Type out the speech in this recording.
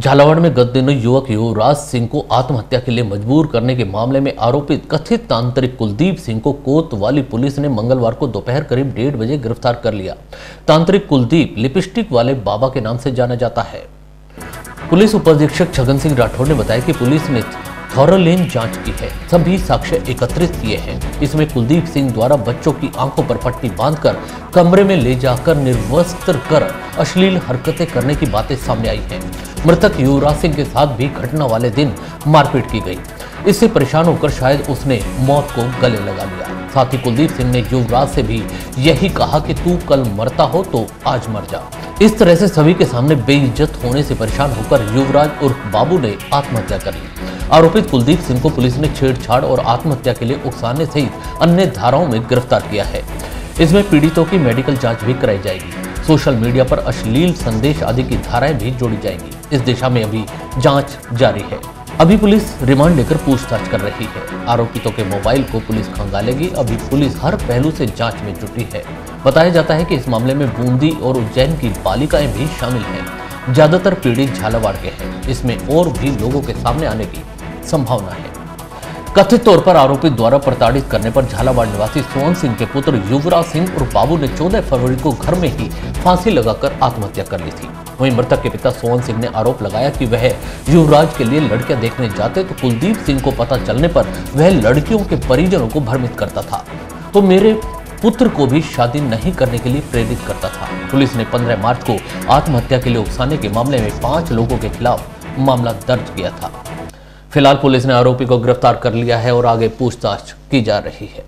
झालावाड़ में गत दिनों युवक युवराज सिंह को आत्महत्या के लिए मजबूर करने के मामले में आरोपित कथित तांत्रिक कुलदीप सिंह को कोतवाली पुलिस ने मंगलवार को दोपहर करीब डेढ़ बजे गिरफ़्तार कर लिया। तांत्रिक कुलदीप लिपस्टिक वाले बाबा के नाम से जाना जाता है। पुलिस उपाधीक्षक छगन सिंह राठौर ने बताया कि पुलिस ने थॉरलेन जाँच की है। सभी साक्ष्य एकत्रित किए हैं। इसमें कुलदीप सिंह द्वारा बच्चों की आँखों पर पट्टी बांधकर, कमरे में ले जाकर निर्वस्त्र कर अश्लील हरकतें करने की बातें सामने आई हैं। मृतक युवराज सिंह के साथ भी घटना वाले दिन मारपीट की गई। इससे परेशान होकर शायद उसने मौत को गले लगा लिया। साथ ही कुलदीप सिंह ने युवराज से भी यही कहा कि तू कल मरता हो तो आज मर जा। इस तरह से सभी के सामने बेइज्जत होने से परेशान होकर युवराज उर्फ़ बाबू ने आत्महत्या कर ली। आरोपित कुलदीप सिंह को पुलिस ने छेड़छाड़ और आत्महत्या के लिए उकसाने सहित अन्य धाराओं में गिरफ़्तार किया है। इसमें पीड़ितों की मेडिकल जाँच भी कराई जाएगी। सोशल मीडिया पर अश्लील संदेश आदि की धाराएँ भी जोड़ी जाएँगी। इस दिशा में अभी जाँच जारी है। अभी पुलिस रिमांड लेकर पूछताछ कर रही है। आरोपितों के मोबाइल को पुलिस खंगालेगी। अभी पुलिस हर पहलू से जाँच में जुटी है। बताया जाता है कि इस मामले में बूंदी और उज्जैन की बालिकाएँ भी शामिल हैं। ज़्यादातर पीड़ित झालावाड़ के हैं। इसमें और भी लोगों के सामने आने की संभावना है। कथित तौर पर आरोपित द्वारा प्रताड़ित करने पर झालावाड़ निवासी सोहन सिंह के पुत्र युवराज सिंह और बाबू ने 14 फरवरी को घर में ही फांसी लगाकर आत्महत्या कर ली थी। वहीं मृतक के पिता सोहन सिंह ने आरोप लगाया कि वह युवराज के लिए लड़कियाँ देखने जाते तो कुलदीप सिंह को पता चलने पर वह लड़कियों के परिजनों को भ्रमित करता था। तो मेरे पुत्र को भी शादी नहीं करने के लिए प्रेरित करता था। पुलिस ने 15 मार्च को आत्महत्या के लिए उकसाने के मामले में पाँच लोगों के खिलाफ मामला दर्ज किया था। फ़िलहाल पुलिस ने आरोपी को गिरफ़्तार कर लिया है और आगे पूछताछ की जा रही है।